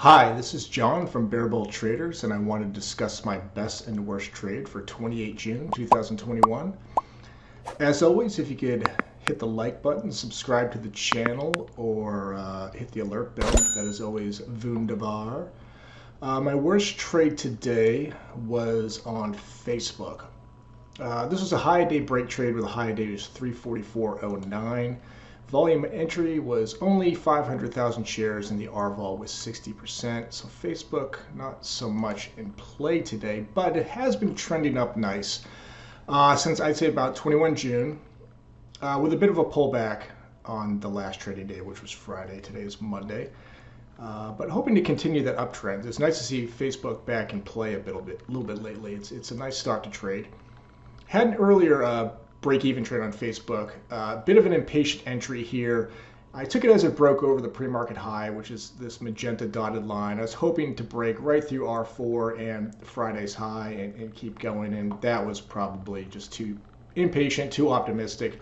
Hi, this is John from Bear Bull Traders, and I want to discuss my best and worst trade for 28 June 2021. As always, if you could hit the like button, subscribe to the channel, or uh, hit the alert bell, that is always wunderbar. Uh, my worst trade today was on Facebook. Uh, this was a high day break trade where the high day was 344.09. Volume entry was only 500,000 shares and the RVOL was 60%. So Facebook, not so much in play today, but it has been trending up nice uh, since I'd say about 21 June uh, with a bit of a pullback on the last trading day, which was Friday. Today is Monday. Uh, but hoping to continue that uptrend. It's nice to see Facebook back in play a little bit, a little bit lately. It's, it's a nice stock to trade. Had an earlier uh, break even trade on Facebook. A uh, bit of an impatient entry here. I took it as it broke over the pre-market high, which is this magenta dotted line. I was hoping to break right through R4 and Friday's high and, and keep going, and that was probably just too impatient, too optimistic.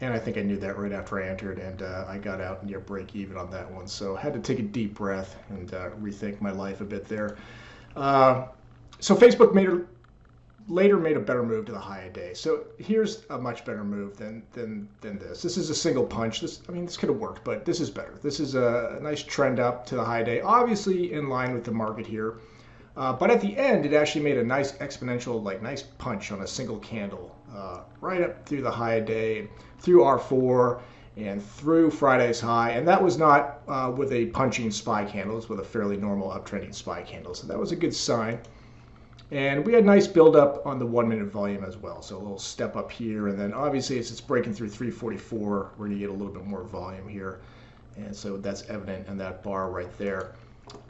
And I think I knew that right after I entered, and uh, I got out near break even on that one. So I had to take a deep breath and uh, rethink my life a bit there. Uh, so Facebook made a later made a better move to the high day. So here's a much better move than than than this. This is a single punch. This I mean this could have worked, but this is better. This is a nice trend up to the high day, obviously in line with the market here. Uh, but at the end, it actually made a nice exponential, like nice punch on a single candle, uh, right up through the high day, through R4, and through Friday's high. And that was not uh, with a punching SPY candle, it was with a fairly normal uptrending SPY candle. So that was a good sign. And we had nice buildup on the one minute volume as well. So a little step up here. And then obviously as it's breaking through 344, we're going to get a little bit more volume here. And so that's evident in that bar right there.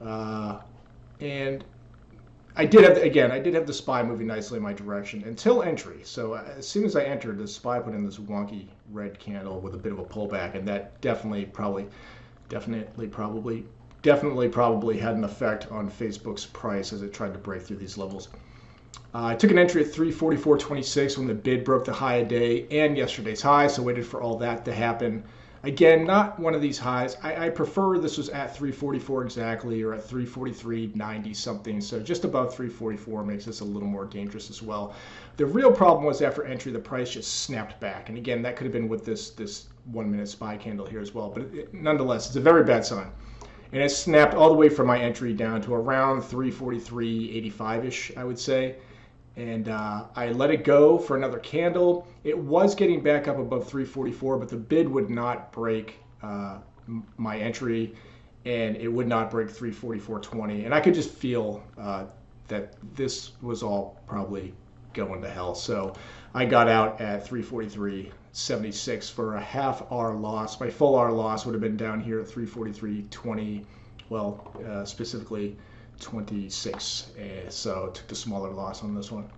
Uh, and I did have, again, I did have the SPY moving nicely in my direction until entry. So uh, as soon as I entered, the SPY put in this wonky red candle with a bit of a pullback. And that definitely, probably, definitely, probably definitely probably had an effect on Facebook's price as it tried to break through these levels. Uh, I took an entry at 344.26 when the bid broke the high a day and yesterday's high, so waited for all that to happen. Again, not one of these highs. I, I prefer this was at 344 exactly or at 343.90 something. So just above 344 makes this a little more dangerous as well. The real problem was after entry, the price just snapped back. And again, that could have been with this this one minute SPY candle here as well. But it, nonetheless, it's a very bad sign and it snapped all the way from my entry down to around 343.85ish, I would say. And uh, I let it go for another candle. It was getting back up above 344, but the bid would not break uh, my entry, and it would not break 344.20. And I could just feel uh, that this was all probably going to hell. So I got out at 343.76 for a half R loss. My full R loss would have been down here at 343.20, well, uh, specifically 26. Uh, so took the smaller loss on this one.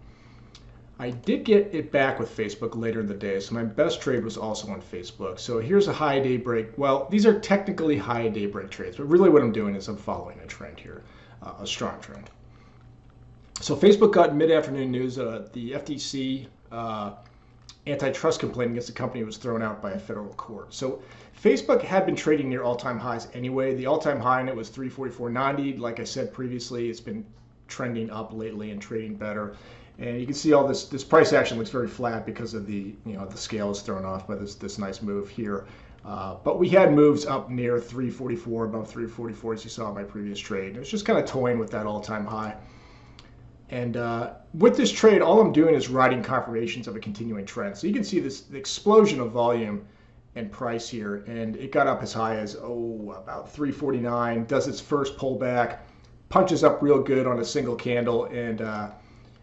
I did get it back with Facebook later in the day, so my best trade was also on Facebook. So here's a high day break. Well, these are technically high day break trades, but really what I'm doing is I'm following a trend here, uh, a strong trend. So Facebook got mid-afternoon news. Uh, the FTC uh, antitrust complaint against the company was thrown out by a federal court. So Facebook had been trading near all-time highs anyway. The all-time high in it was 344.90. Like I said previously, it's been trending up lately and trading better. And you can see all this this price action looks very flat because of the you know the scale is thrown off by this this nice move here. Uh, but we had moves up near 344, above 344 as you saw in my previous trade. It was just kind of toying with that all-time high. And uh, with this trade, all I'm doing is riding confirmations of a continuing trend. So you can see this explosion of volume and price here. And it got up as high as, oh, about 349, does its first pullback, punches up real good on a single candle. And, uh,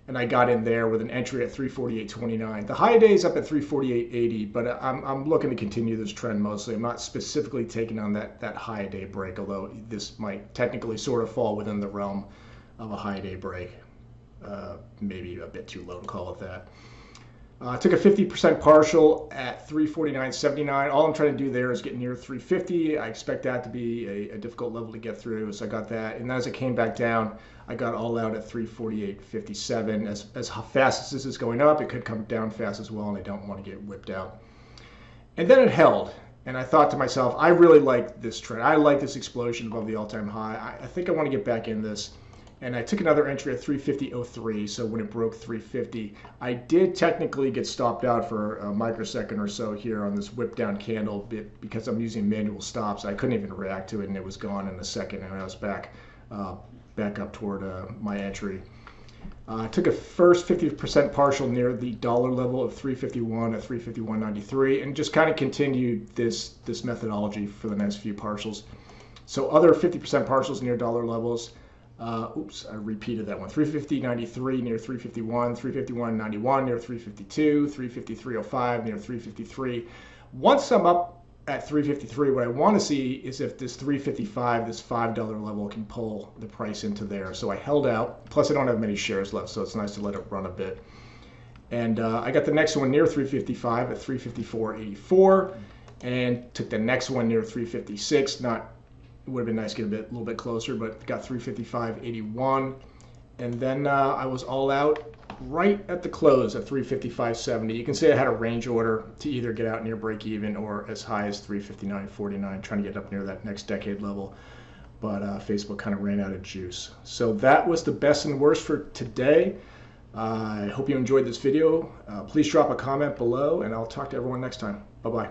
and I got in there with an entry at 348.29. The high day is up at 348.80, but I'm, I'm looking to continue this trend mostly. I'm not specifically taking on that, that high day break, although this might technically sort of fall within the realm of a high day break. Uh, maybe a bit too low to call it that. Uh, took a 50% partial at 349.79. All I'm trying to do there is get near 350. I expect that to be a, a, difficult level to get through, so I got that. And as it came back down, I got all out at 348.57. As, as fast as this is going up, it could come down fast as well, and I don't want to get whipped out. And then it held. And I thought to myself, I really like this trend. I like this explosion above the all-time high. I, I think I want to get back in this. And I took another entry at 350.03. So when it broke 350, I did technically get stopped out for a microsecond or so here on this whip down candle because I'm using manual stops. I couldn't even react to it, and it was gone in a second, and I was back, uh, back up toward uh, my entry. Uh, I took a first 50% partial near the dollar level of 351 at 351.93 and just kind of continued this, this methodology for the next few partials. So other 50% partials near dollar levels. Uh, oops, I repeated that one. 350.93 near 351, 351.91 near 352, 353.05 near 353. Once I'm up at 353, what I want to see is if this 355, this $5 level can pull the price into there. So I held out. Plus, I don't have many shares left, so it's nice to let it run a bit. And uh, I got the next one near 355 at 354.84 and took the next one near 356. Not, it would have been nice to get a bit, a little bit closer, but got 355.81. And then uh, I was all out right at the close of 355.70. You can see I had a range order to either get out near break even or as high as 359.49, trying to get up near that next decade level. But uh, Facebook kind of ran out of juice. So that was the best and worst for today. Uh, I hope you enjoyed this video. Uh, please drop a comment below, and I'll talk to everyone next time. Bye bye.